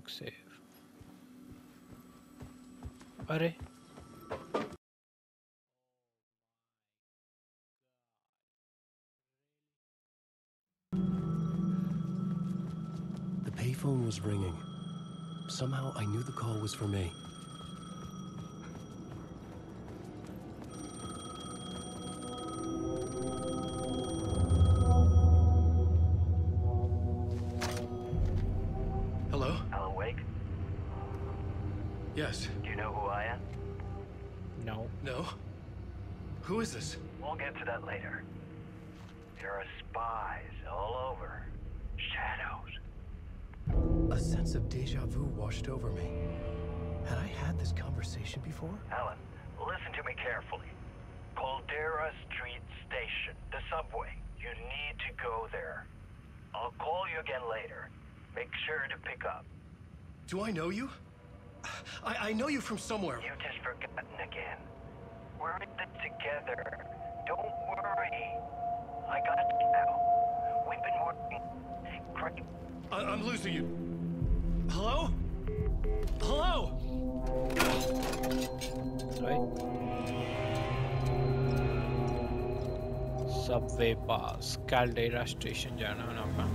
Quick save. अरे The payphone was ringing. Somehow I knew the call was for me. Before? Alan, listen to me carefully. Caldera Street Station, the subway. You need to go there. I'll call you again later. Make sure to pick up. Do I know you? I, I know you from somewhere. You've just forgotten again. We're in it together. Don't worry. I got you now. We've been working. Great. I, I'm losing you. Subway pass Caldera station جانا ہونا نا.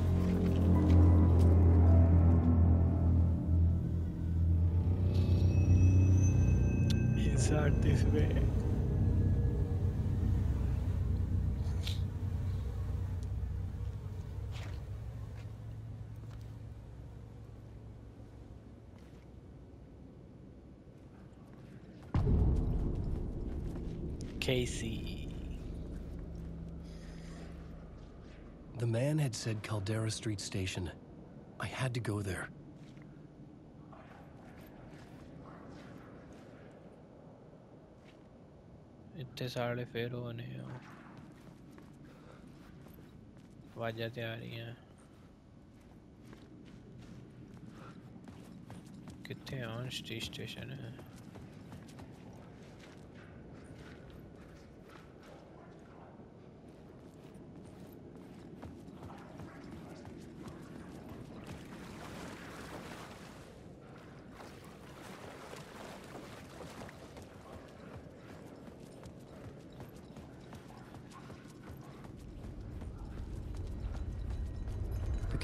Casey. The man had said Caldera Street Station. I had to go there. इतने सारे fail होने हैं आवाज़ें आ रही हैं कितने ऑन स्टेशन है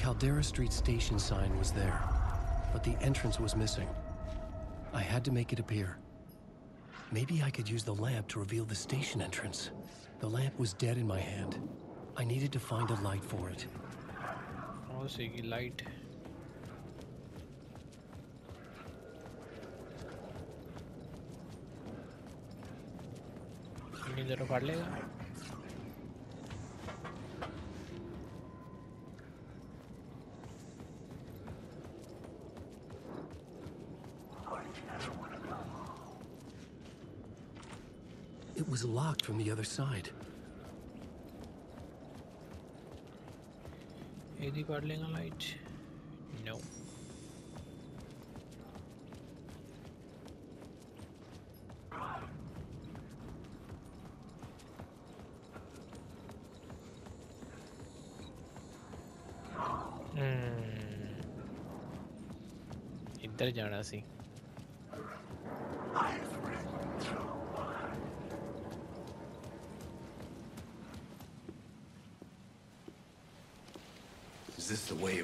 Caldera Street Station sign was there, but the entrance was missing. I had to make it appear. Maybe I could use the lamp to reveal the station entrance. The lamp was dead in my hand. I needed to find a light for it. और सीगी light इतनी देर पढ़ लेगा It was locked from the other side. यदि पढ़ लेगा light no इधर जाना सी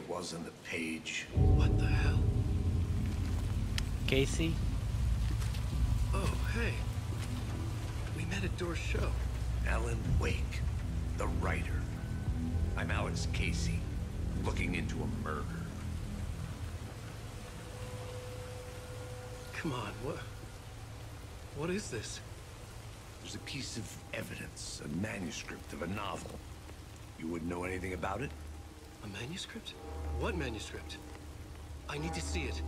was on the page? What the hell? Casey Oh, hey. We met at Door's show. Alan Wake, the writer. I'm Alex Casey, looking into a murder. Come on, what... What is this? There's a piece of evidence, a manuscript of a novel. You wouldn't know anything about it? Manuscript? What manuscript? I need to see it.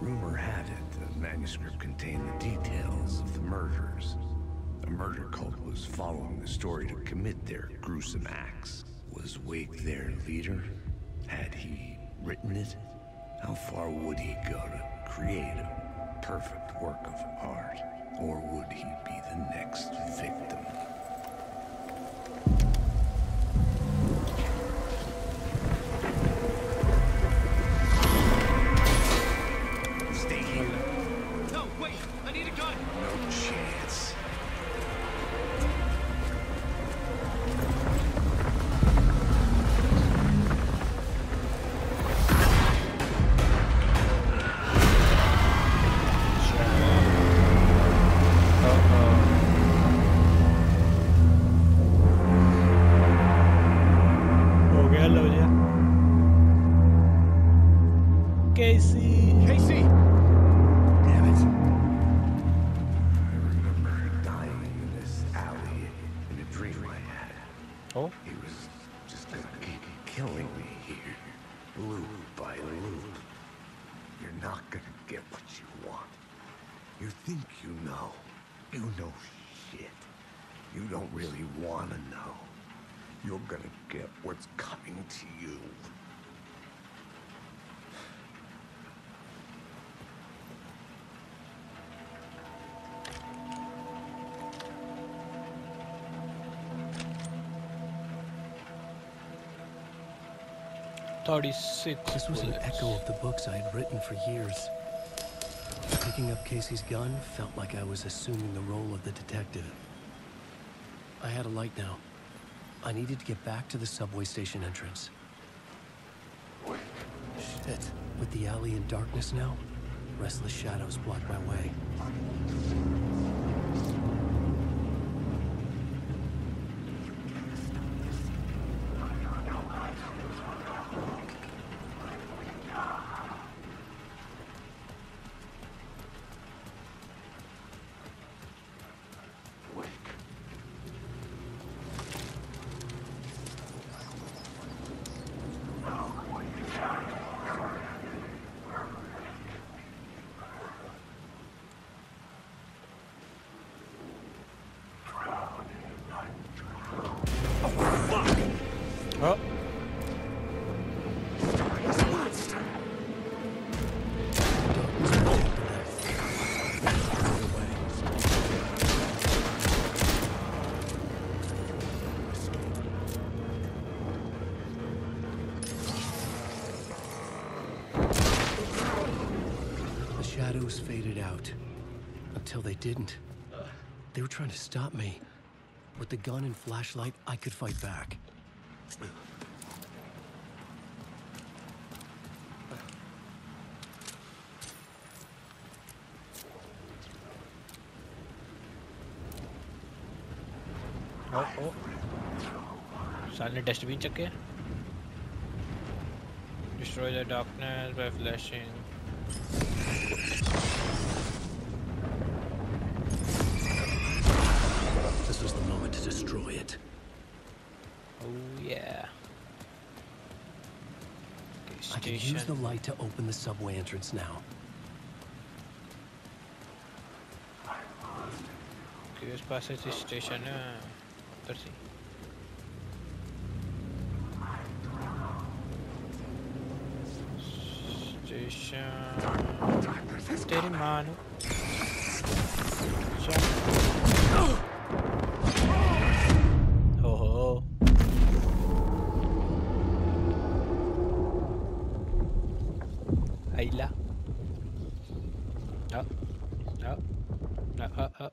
Rumor had it the manuscript contained the details of the murders. A murder cult was following the story to commit their gruesome acts. Was Wake their leader? Had he written it? How far would he go to create a perfect work of art? Or would he be the next victim? 36. This was bullets. an echo of the books I had written for years. Picking up Casey's gun felt like I was assuming the role of the detective. I had a light now. I needed to get back to the subway station entrance. Shit. With the alley in darkness now, restless shadows blocked my way. shadows faded out. Until they didn't. They were trying to stop me. With the gun and flashlight, I could fight back. oh, oh. साले dustbin चक्के destroy the darkness by flashing This was the moment to destroy it. Oh, yeah. I can use the light to open the subway entrance now. Curious passage station. Uh, 30. Station. mano. Já. Um oh, oh. Ahí la. Đó. Đó. Đó. Đó.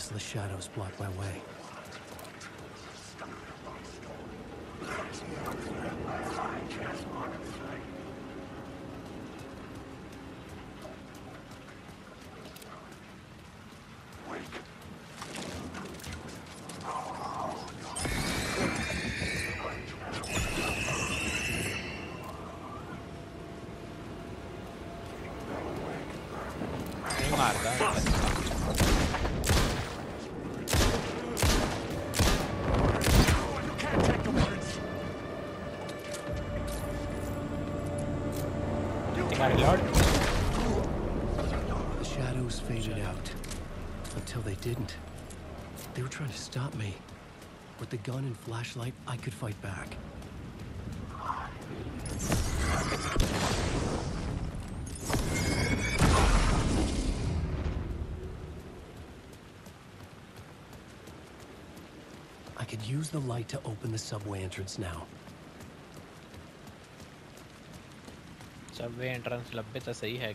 Restless shadows block my way. didn't. They were trying to stop me. With the gun and flashlight, I could fight back. I could use the light to open the subway entrance now. Subway entrance लब्बे तो सही है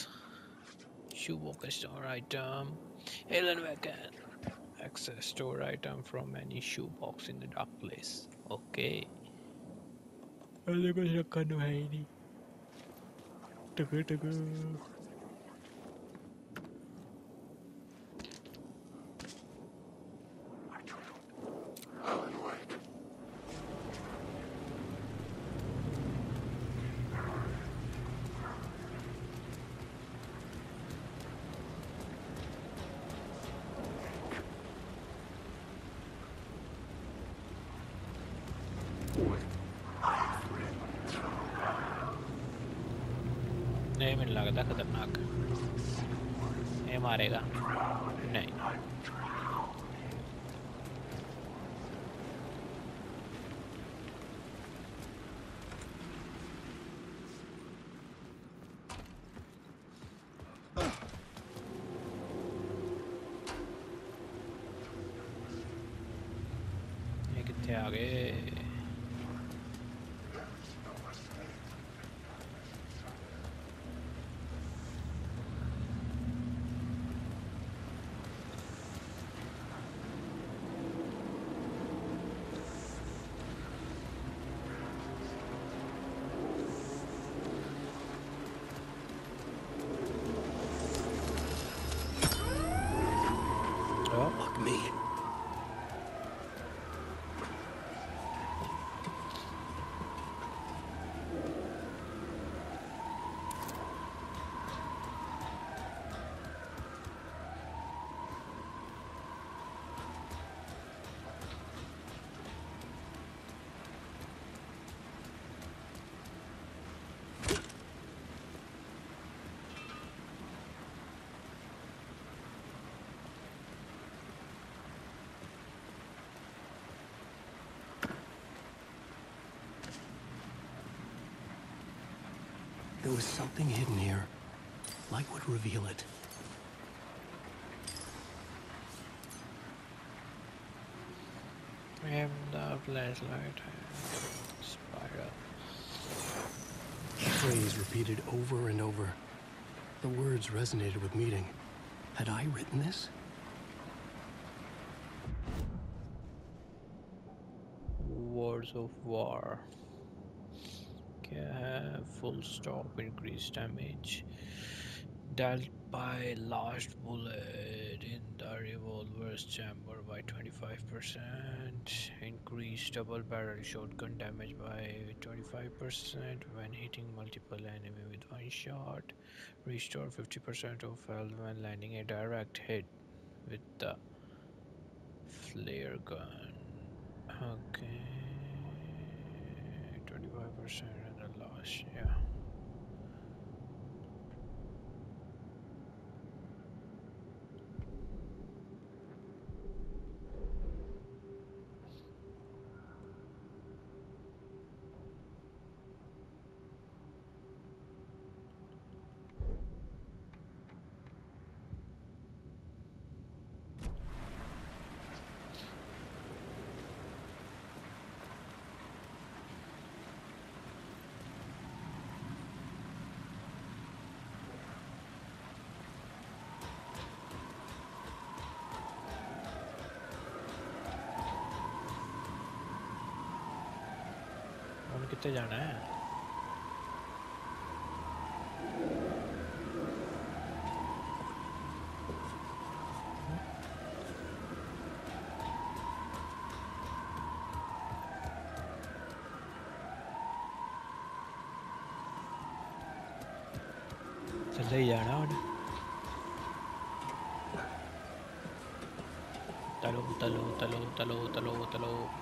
shoebox store item. Helen Wagon. Access store item from any shoebox in the dark place. Okay. Alam mo siya kanuhay ni. Tago, tago. می خطرناک یہ مارے گا نہیں کتنے آ گئے Fuck me. There was something hidden here. Light would reveal it. And the flashlight spider. Phrase repeated over and over. The words resonated with meeting. Had I written this? Words of war full stop increased damage dealt by last bullet in the revolver's chamber by 25% increased double barrel shotgun damage by 25% when hitting multiple enemy with one shot restore 50% of health when landing a direct hit with the flare gun. Okay 25% loss yeah 잖아 ly giờ đó đó? Talo, talo, talo, talo, talo, talo.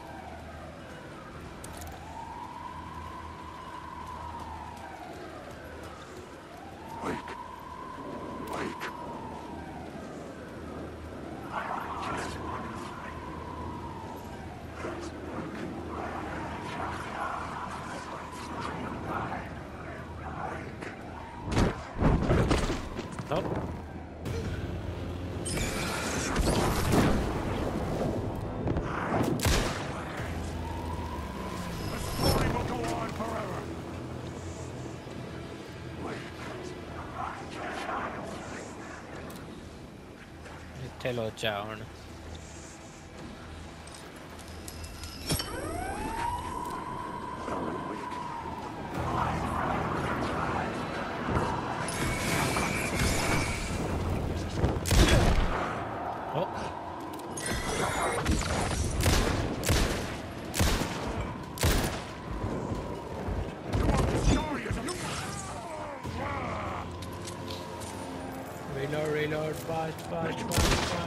Hello, John. reload, reload, fast, fast, fast.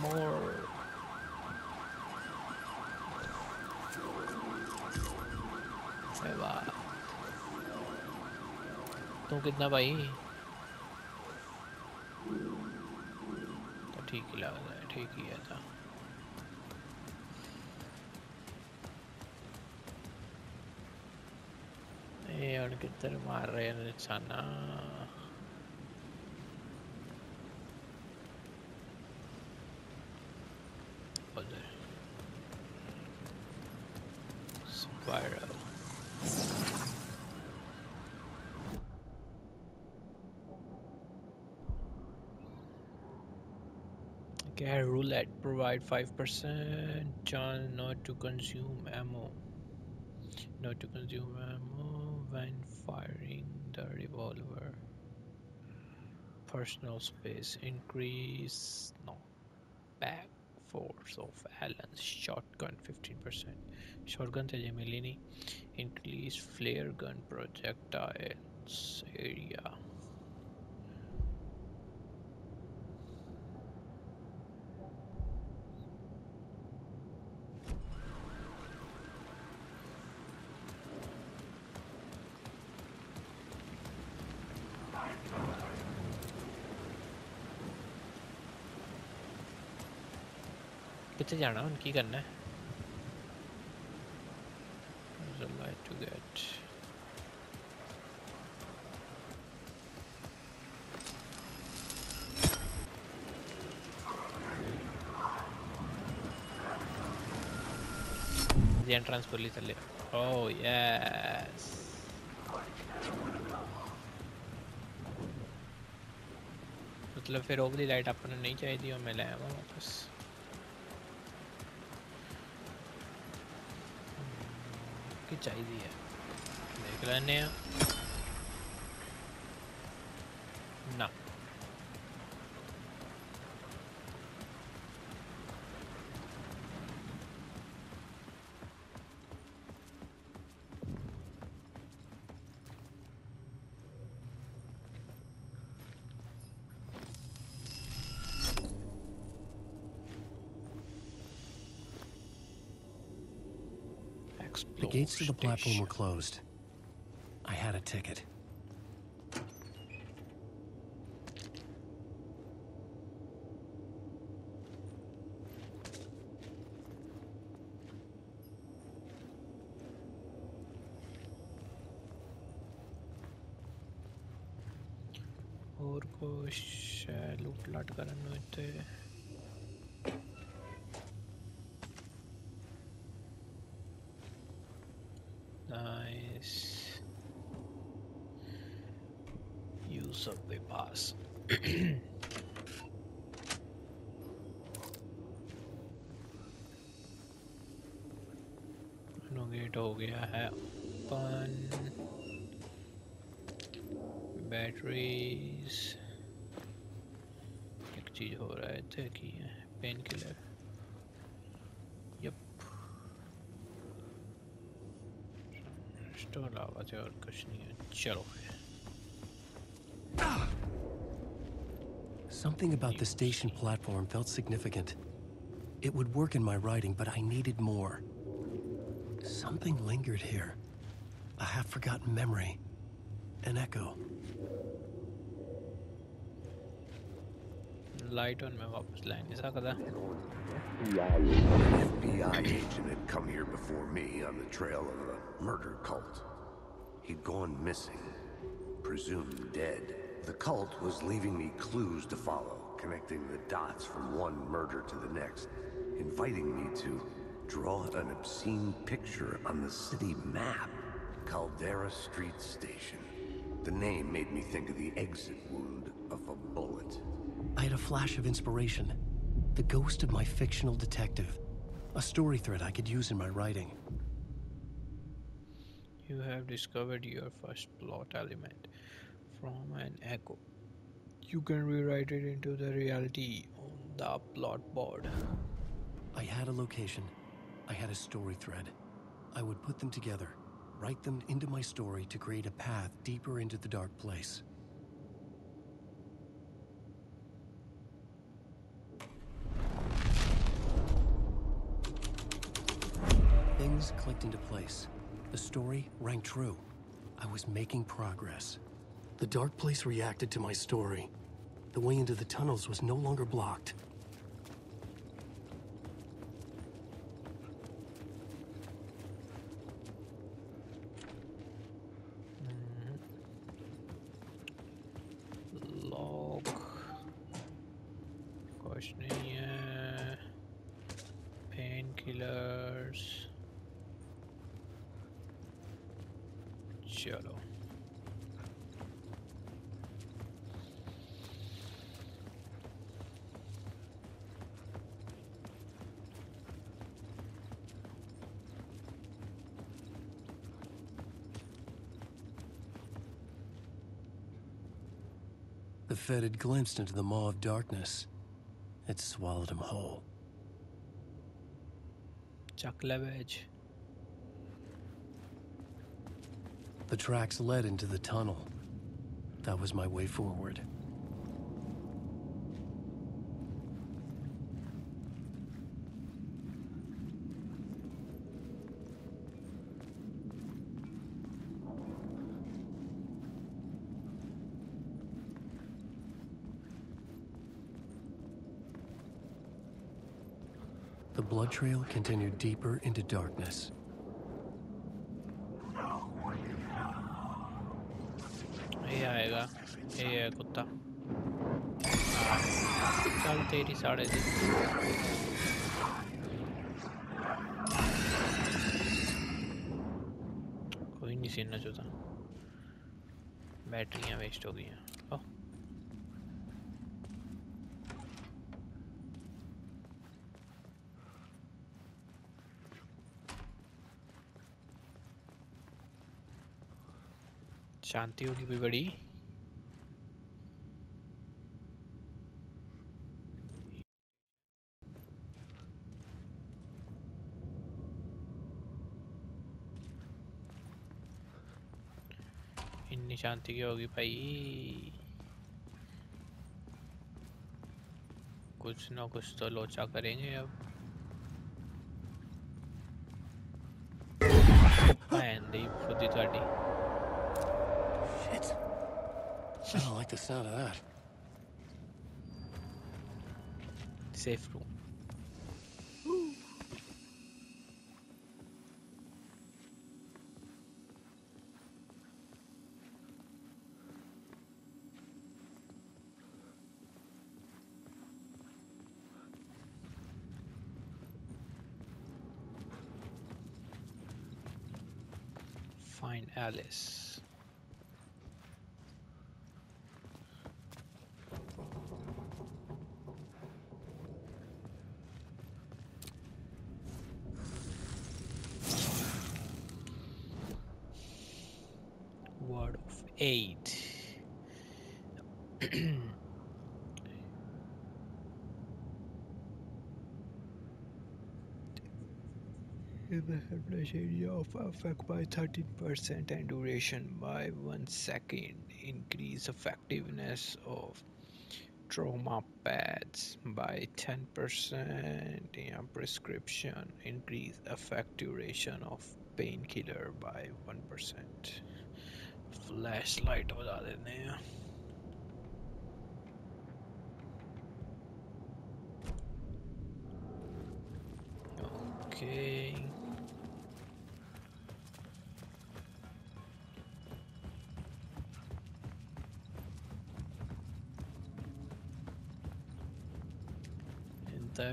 more. تم کتنا بھائی ٹھیک ہی لگ رہا ہے ٹھیک ہی ایسا یہ اور کتنے مار رہے ہیں انسانہ spiral Okay, roulette provide 5% chance not to consume ammo. Not to consume ammo. When firing the revolver. Personal space increase. No. Back force of Alan's shotgun 15%. Shotgun milli Increase flare gun projectiles area. ਇੱਥੇ ਜਾਣਾ ਹੁਣ ਕੀ ਕਰਨਾ ਹੈ to get the G, entrance for oh, little مطلب پھر اوگلی light آپ کو نہیں چاہیے اور میں واپس۔ چاہی ہے دیکھ لینا The gates to the platform were closed. I had a ticket. और को शायद लूट लाट करना होता Nice. Use subway pass. Gate हो गया है अपन बैटरीज एक चीज हो रहा है थे कि पेन किलर इसके अलावा तो और कुछ नहीं है चलो Something about the station platform felt significant. It would work in my writing, but I needed more. Something lingered here. A half-forgotten memory. An echo. Light on में वापस लाइन नहीं सकता An FBI agent had come here before me on the trail of a murder cult. He'd gone missing, presumed dead. The cult was leaving me clues to follow, connecting the dots from one murder to the next, inviting me to draw an obscene picture on the city map. Caldera Street Station. The name made me think of the exit wound of a bullet. I had a flash of inspiration. The ghost of my fictional detective. A story thread I could use in my writing. You have discovered your first plot element from an echo. You can rewrite it into the reality on the plot board. I had a location. I had a story thread. I would put them together, write them into my story to create a path deeper into the dark place. Things clicked into place. The story rang true. I was making progress. The dark place reacted to my story. The way into the tunnels was no longer blocked. The Fed had glimpsed into the maw of darkness. It swallowed him whole. Chuck The tracks led into the tunnel. That was my way forward. The blood trail continued deeper into darkness. ساڑھے تین کوئی نہیں سینا چاہتا بیٹریاں waste ہو گئی ہیں شانتی ہوگی بھی بڑی شانتی کی ہوگی بھائی؟ کچھ نہ کچھ تو لوچا کریں گے اب۔ خود safe room Word of eight. In the helpless area of effect by 13% and duration by 1 second. Increase effectiveness of trauma pads by 10%. Yeah, prescription. Increase effect duration of painkiller by 1%. Flashlight बजा देते हैं Okay.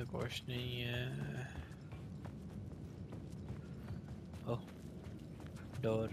Bosnia. Oh. Door.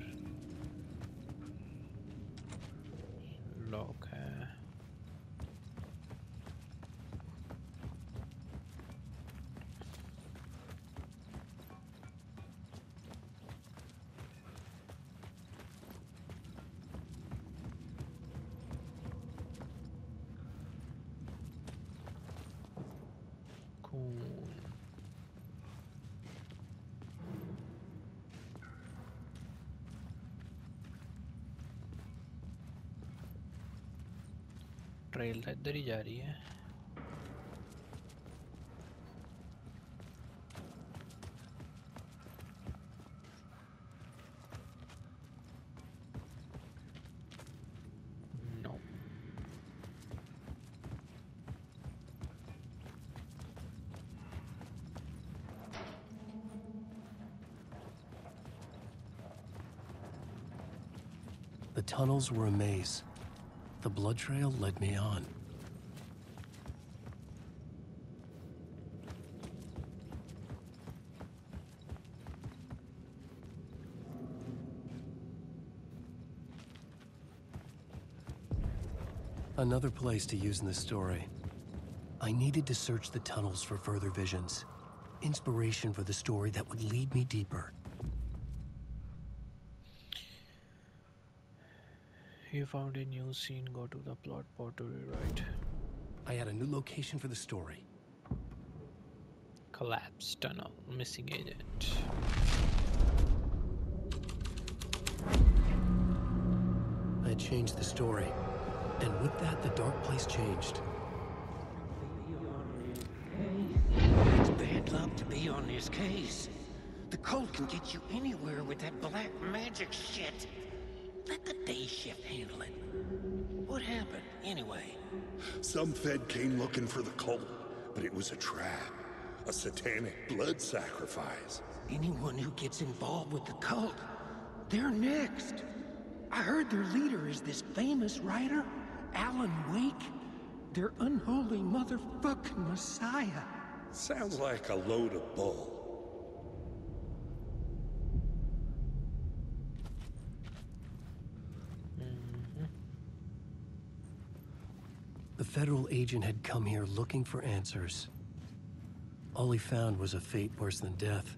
Trail तो इधर ही जा रही है No. The tunnels were a maze. Blood trail led me on. Another place to use in the story. I needed to search the tunnels for further visions. Inspiration for the story that would lead me deeper. You found a new scene, go to the plot pottery right. I had a new location for the story. Collapse tunnel, missing agent. I changed the story. And with that, the dark place changed. It's bad luck to be on this case. The cult can get you anywhere with that black magic shit. Let the day shift handle it. What happened, anyway? Some Fed came looking for the cult, but it was a trap. A satanic blood sacrifice. Anyone who gets involved with the cult, they're next. I heard their leader is this famous writer, Alan Wake. Their unholy motherfucking messiah. Sounds like a load of bull. The federal agent had come here looking for answers. All he found was a fate worse than death.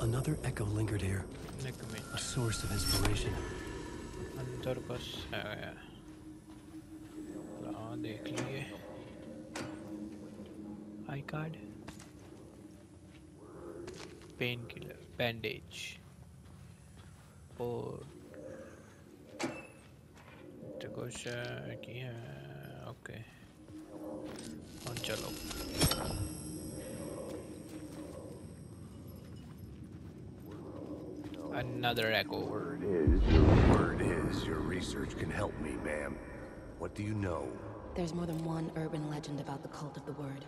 Another echo lingered here, एक a minute source of inspiration. अंदर बस है ला देख लिए card Painkiller. Bandage. Oh. Tagosha aquí. Ok. Uh, Another echo word is your word is your research can help me, ma'am. What do you know? There's more than one urban legend about the cult of the word.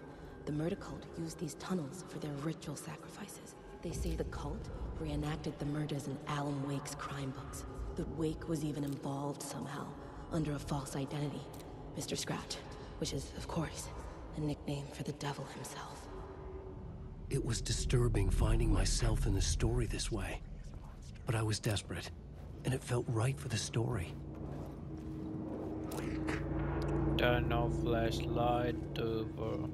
The murder cult used these tunnels for their ritual sacrifices. They say the cult reenacted the murders in Alan Wake's crime books. that Wake was even involved somehow, under a false identity. Mr. Scratch, which is, of course, a nickname for the devil himself. It was disturbing finding myself in the story this way. But I was desperate, and it felt right for the story. Turn off flashlight for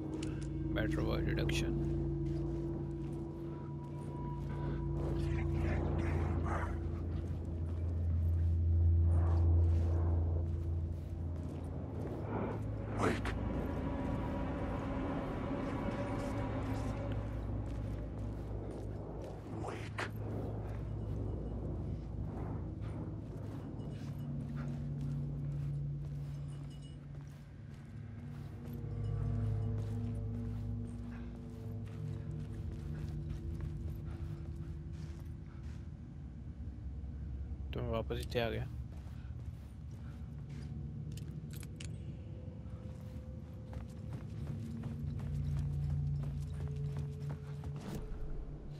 void reduction. मैं वापस इतने आ गया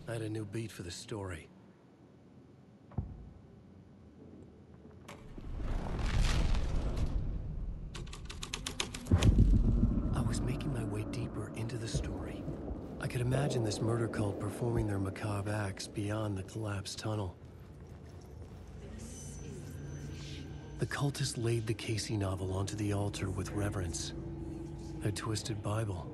I had a new beat for the story. I was making my way deeper into the story. I could imagine this murder cult performing their macabre acts beyond the collapsed tunnel. The cultists laid the Casey novel onto the altar with reverence. A twisted Bible.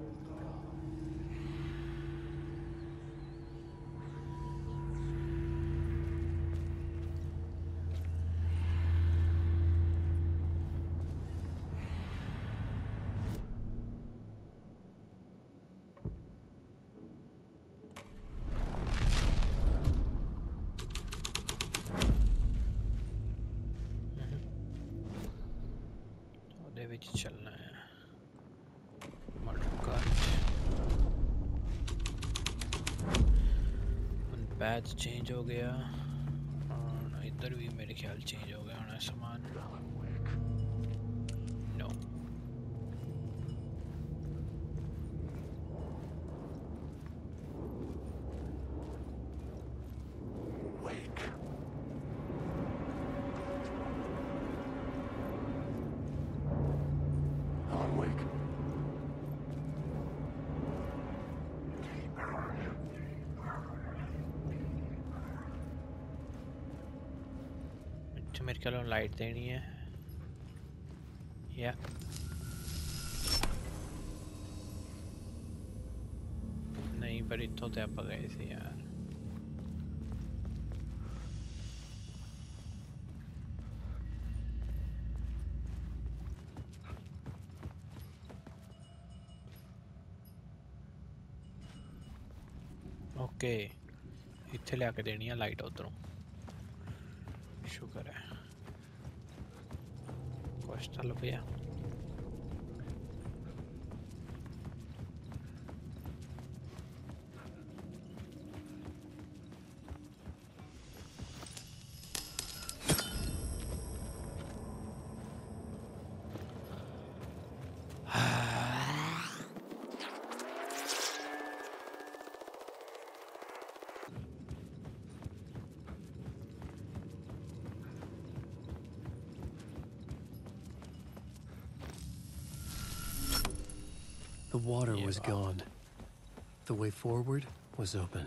میرے خیال light دینی ہے۔ یا نہیں، پر اتوں تو آپ گئے سے یار۔ اوکے اتنے لیا کے دینی ہے لائٹ ادھروں۔ شکر ہے۔ pues a lo que. Water was gone. The way forward was open.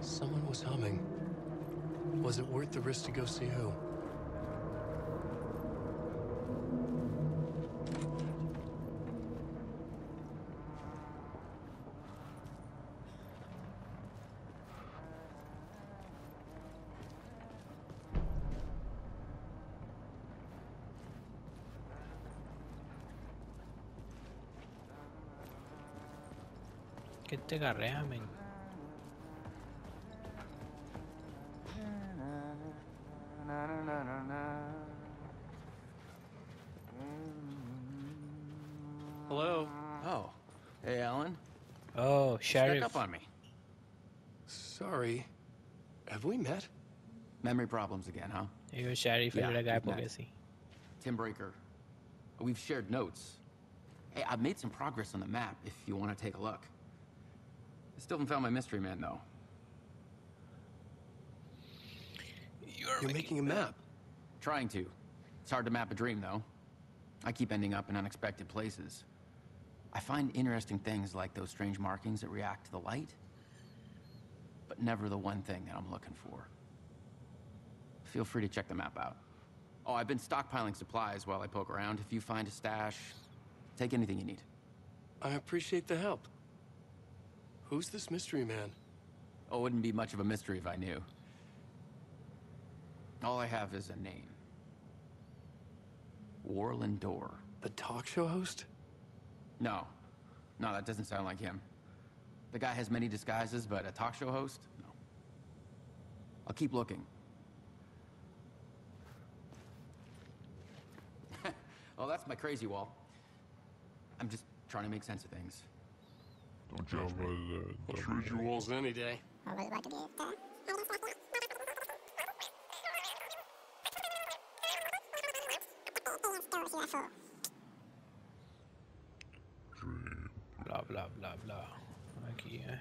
Someone was humming. Was it worth the risk to go see who? te carreas, men? Hello. Oh. Hey, Alan. Oh, Sheriff. Snuck up on me. Sorry. Have we met? Memory problems again, huh? Yo, Sheriff, yeah, I got Tim Breaker. We've shared notes. Hey, I've made some progress on the map if you want to take a look. I still haven't found my mystery man, though. You're making a map. Trying to. It's hard to map a dream, though. I keep ending up in unexpected places. I find interesting things like those strange markings that react to the light, but never the one thing that I'm looking for. Feel free to check the map out. Oh, I've been stockpiling supplies while I poke around. If you find a stash, take anything you need. I appreciate the help. Who's this mystery man? Oh, it wouldn't be much of a mystery if I knew. All I have is a name. Warlin Door. The talk show host? No. No, that doesn't sound like him. The guy has many disguises, but a talk show host? No. I'll keep looking. oh, that's my crazy wall. I'm just trying to make sense of things. Don't judge me. I'll trade you walls any day. blah blah blah blah की है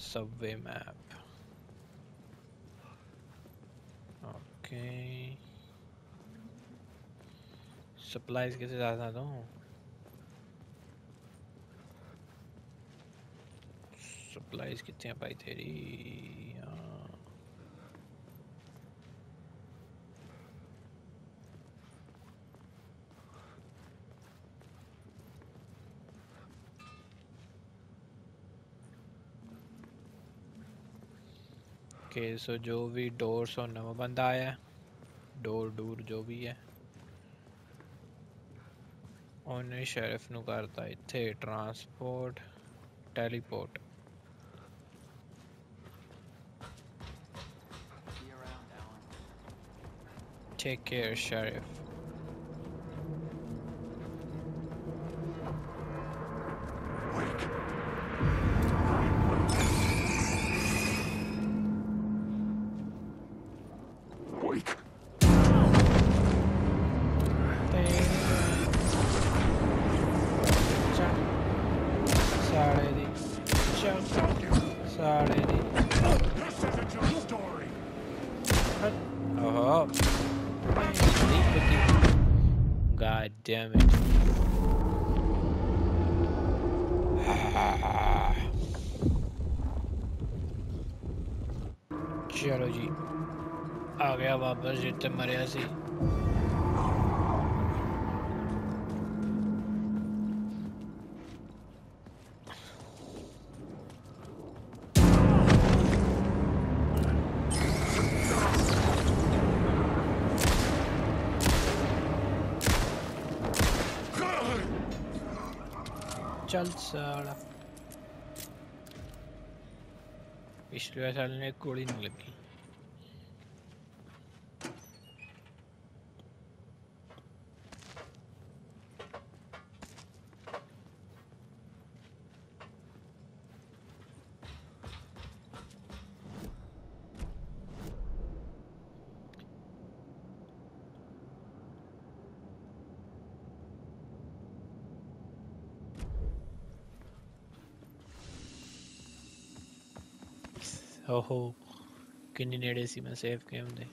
subway map okay supplies कैसे ज्यादा दूं supplies کتنے ہیں بھائی تیری سو جو بھی ڈور سو نو بندہ آیا ہے ڈور ڈور جو بھی ہے ਉਹਨੇ ਸ਼ੈਰਫ ਨੂੰ ਕਰਤਾ ਇੱਥੇ transport Take care, Sheriff. Sorry. This is story. Uh-huh. God damn it. Geology. Okay, I'm going to go to the سالہ پچھلے سال نے کوڑی نہیں لگی ਓਹੋ ਕਿੰਨੀ ਨੇੜੇ ਸੀ ਮੈਂ ਸੇਫ ਗੇਮ ਦੇ